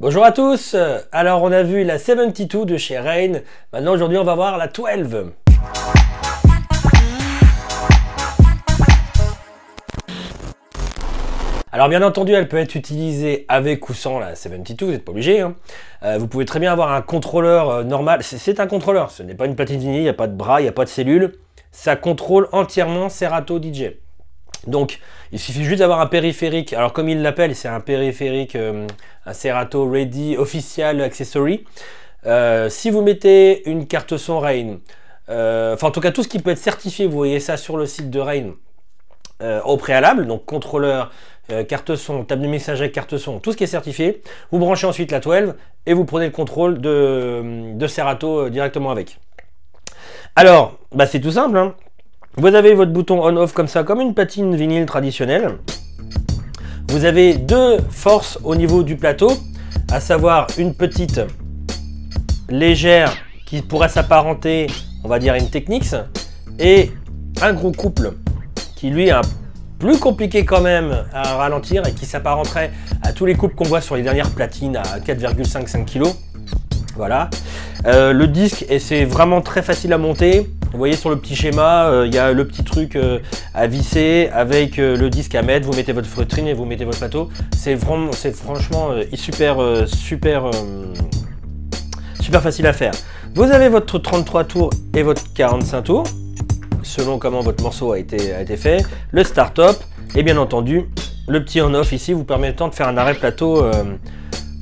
Bonjour à tous Alors on a vu la 72 de chez Rain, maintenant aujourd'hui on va voir la 12. Alors bien entendu, elle peut être utilisée avec ou sans la 72, vous n'êtes pas obligé. Hein. Euh, vous pouvez très bien avoir un contrôleur euh, normal. C'est un contrôleur, ce n'est pas une platine il n'y a pas de bras, il n'y a pas de cellules. Ça contrôle entièrement Serato DJ. Donc, il suffit juste d'avoir un périphérique. Alors, comme il l'appelle, c'est un périphérique, euh, un Serato Ready Official Accessory. si vous mettez une carte son Rain, enfin en tout cas tout ce qui peut être certifié, vous voyez ça sur le site de Rain au préalable, donc contrôleur, euh, carte son, table de messagerie, carte son, tout ce qui est certifié. Vous branchez ensuite la 12 et vous prenez le contrôle de, Serato euh, directement avec. Alors, bah c'est tout simple. Hein. Vous avez votre bouton on-off comme ça, comme une patine vinyle traditionnelle. Vous avez deux forces au niveau du plateau, à savoir une petite légère qui pourrait s'apparenter, on va dire, à une Technics, et un gros couple qui lui a plus compliqué quand même à ralentir et qui s'apparenterait à tous les coupes qu'on voit sur les dernières platines à 4,5-5 kg. Voilà. Euh, le disque, et c'est vraiment très facile à monter. Vous voyez sur le petit schéma, euh, il y a le petit truc euh, à visser avec le disque à mettre. Vous mettez votre feutrine et vous mettez votre plateau. C'est vraiment, franchement super, super, super facile à faire. Vous avez votre 33 tours et votre 45 tours selon comment votre morceau a été, fait, le start-up et bien entendu le petit on-off ici vous permettant de faire un arrêt plateau euh,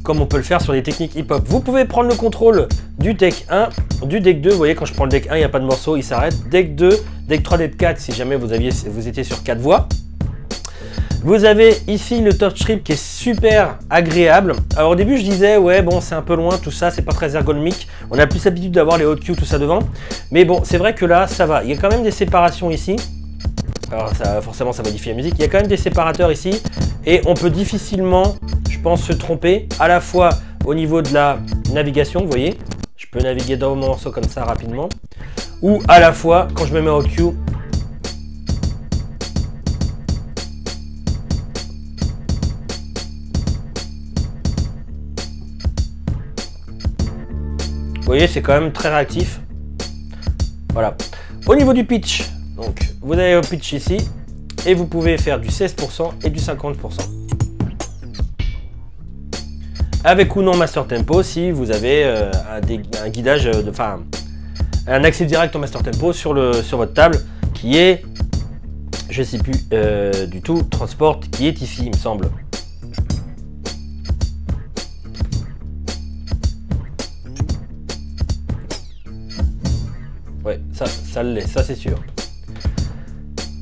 comme on peut le faire sur les techniques hip-hop. Vous pouvez prendre le contrôle du deck 1, du deck 2, vous voyez quand je prends le deck 1 il n'y a pas de morceau, il s'arrête, deck 2, deck 3, deck 4 si jamais vous, aviez, vous étiez sur 4 voix. Vous avez ici le touch strip qui est super agréable. Alors au début je disais ouais bon c'est un peu loin tout ça, c'est pas très ergonomique. On a plus l'habitude d'avoir les hot tout ça devant. Mais bon c'est vrai que là ça va. Il y a quand même des séparations ici. Alors forcément ça modifie la musique. Il y a quand même des séparateurs ici. Et on peut difficilement, je pense, se tromper à la fois au niveau de la navigation, vous voyez. Je peux naviguer dans mon morceau comme ça rapidement. Ou à la fois quand je me mets au cue Vous voyez, c'est quand même très réactif. Voilà. Au niveau du pitch, donc vous avez le pitch ici, et vous pouvez faire du 16% et du 50%. Avec ou non master tempo si vous avez euh, un, guidage, de, enfin un accès direct au master tempo sur votre table qui est, je sais plus euh, du tout, transport qui est ici il me semble. Ouais, ça, ça l'est, ça c'est sûr.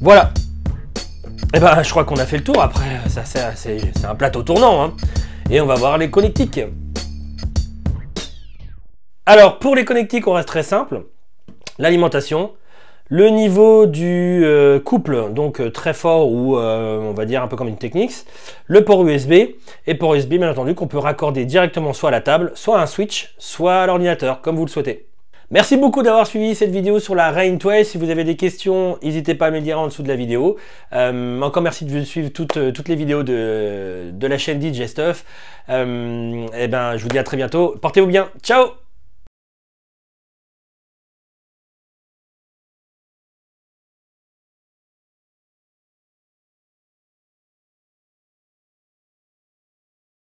Voilà. Et eh ben, je crois qu'on a fait le tour. Après, ça c'est un plateau tournant. Hein. Et on va voir les connectiques. Alors, pour les connectiques, on reste très simple. L'alimentation, le niveau du euh, couple, donc euh, très fort ou euh, on va dire un peu comme une Technics, le port USB et port USB bien entendu qu'on peut raccorder directement soit à la table, soit à un switch, soit à l'ordinateur, comme vous le souhaitez. Merci beaucoup d'avoir suivi cette vidéo sur la Rain 12. Si vous avez des questions, n'hésitez pas à me le dire en dessous de la vidéo. Euh, encore merci de suivre toutes, euh, toutes les vidéos de, de la chaîne DJ Stuff. Euh, et eh ben, je vous dis à très bientôt. Portez-vous bien. Ciao